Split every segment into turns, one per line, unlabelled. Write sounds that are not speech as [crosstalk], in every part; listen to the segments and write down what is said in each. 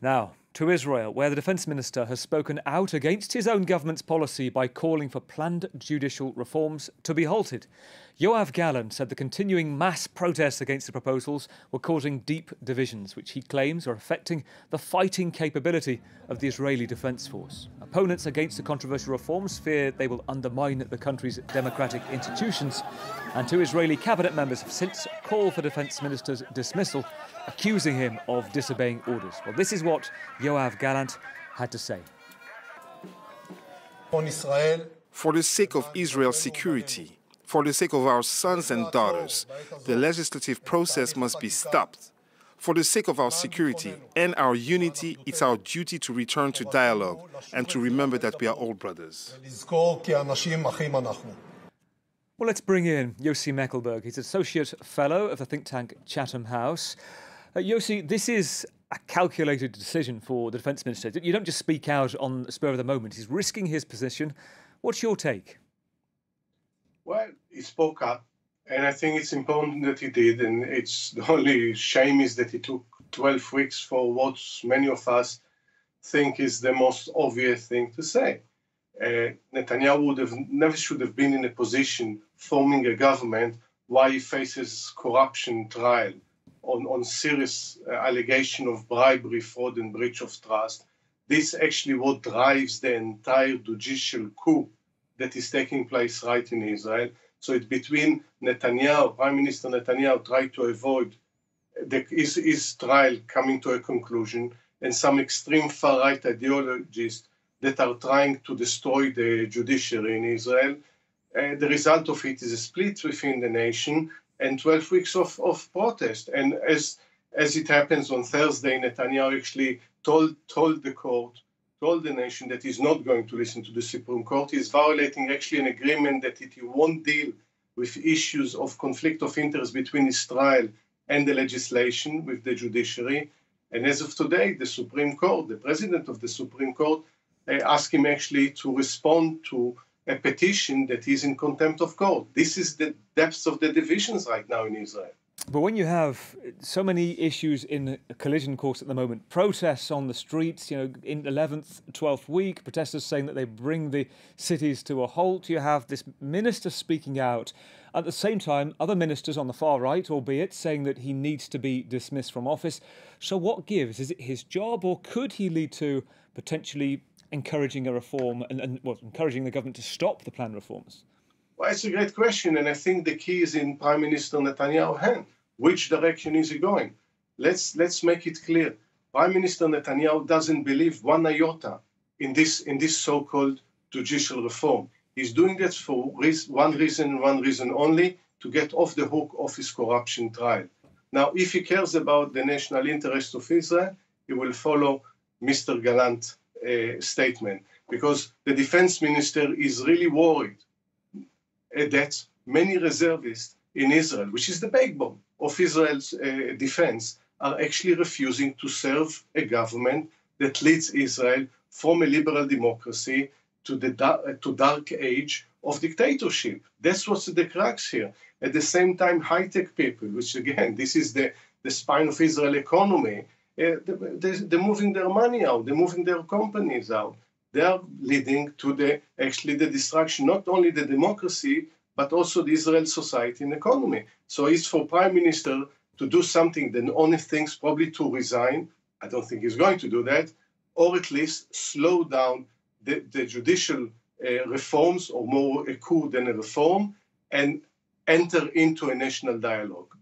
Now, to Israel, where the defence minister has spoken out against his own government's policy by calling for planned judicial reforms to be halted. Yoav Gallant said the continuing mass protests against the proposals were causing deep divisions, which he claims are affecting the fighting capability of the Israeli Defence Force. Opponents against the controversial reforms fear they will undermine the country's democratic institutions, and two Israeli cabinet members have since called for defence minister's dismissal accusing him of disobeying orders. Well, this is what Yoav Gallant had to say.
For the sake of Israel's security, for the sake of our sons and daughters, the legislative process must be stopped. For the sake of our security and our unity, it's our duty to return to dialogue and to remember that we are all brothers.
Well, let's bring in Yossi Mekelberg. He's Associate Fellow of the think tank Chatham House. Uh, Yossi, this is a calculated decision for the Defence Minister. You don't just speak out on the spur of the moment. He's risking his position. What's your take?
Well, he spoke up, and I think it's important that he did. And it's [laughs] the only shame is that he took 12 weeks for what many of us think is the most obvious thing to say. Uh, Netanyahu would have never should have been in a position forming a government while he faces corruption trial on, on serious uh, allegation of bribery, fraud, and breach of trust. This actually what drives the entire judicial coup that is taking place right in Israel. So it's between Netanyahu, Prime Minister Netanyahu, trying to avoid the, his, his trial coming to a conclusion, and some extreme far right ideologists that are trying to destroy the judiciary in Israel. Uh, the result of it is a split within the nation and 12 weeks of, of protest. And as as it happens on Thursday, Netanyahu actually told told the court, told the nation that he's not going to listen to the Supreme Court. He's violating actually an agreement that it won't deal with issues of conflict of interest between Israel and the legislation with the judiciary. And as of today, the Supreme Court, the president of the Supreme Court, uh, asked him actually to respond to a petition that is in contempt of court. This is the depths of the divisions right now in Israel.
But when you have so many issues in a collision course at the moment, protests on the streets, you know, in 11th, 12th week, protesters saying that they bring the cities to a halt, you have this minister speaking out. At the same time, other ministers on the far right, albeit, saying that he needs to be dismissed from office. So what gives? Is it his job or could he lead to potentially encouraging a reform and, and well, encouraging the government to stop the planned reforms?
Well, it's a great question, and I think the key is in Prime Minister Netanyahu's hand. Which direction is he going? Let's let's make it clear. Prime Minister Netanyahu doesn't believe one iota in this in this so-called judicial reform. He's doing that for one reason, one reason only: to get off the hook of his corruption trial. Now, if he cares about the national interest of Israel, he will follow Mr. Gallant uh, statement because the defense minister is really worried that many reservists in Israel, which is the backbone of Israel's uh, defense, are actually refusing to serve a government that leads Israel from a liberal democracy to the da- to dark age of dictatorship. That's what's the crux here. At the same time, high-tech people, which again, this is the, the spine of Israel economy, uh, they're moving their money out, they're moving their companies out. They are leading to the actually the destruction, not only the democracy, but also the Israel society and economy. So it's for Prime Minister to do something, then only things probably to resign. I don't think he's going to do that, or at least slow down the, the judicial uh, reforms, or more a coup than a reform, and enter into a national dialogue.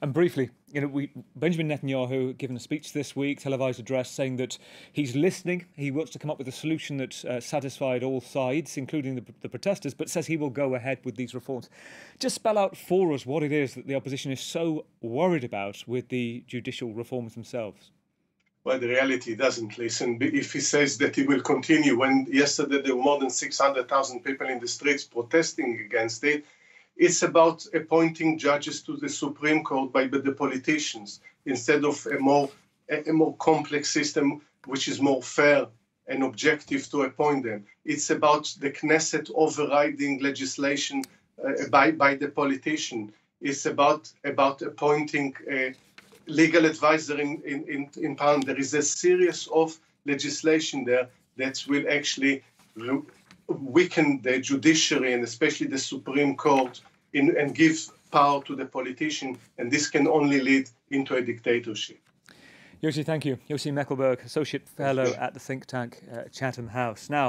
And briefly, you know, we, Benjamin Netanyahu given a speech this week, televised address, saying that he's listening. He wants to come up with a solution that uh, satisfied all sides, including the, the, protesters, but says he will go ahead with these reforms. Just spell out for us what it is that the opposition is so worried about with the judicial reforms themselves.
Well, the reality doesn't listen. If he says that he will continue, when yesterday there were more than 600,000 people in the streets protesting against it, it's about appointing judges to the Supreme Court by the politicians instead of a more a more complex system which is more fair and objective to appoint them. It's about the Knesset overriding legislation uh, by by the politician. It's about about appointing a legal advisor in, in, in, in Parliament. There is a series of legislation there that will actually weaken the judiciary and especially the Supreme Court in, and give power to the politician, and this can only lead into a dictatorship.
Yossi, thank you. Yossi Mekelberg, Associate Fellow at the think tank uh, Chatham House. Now,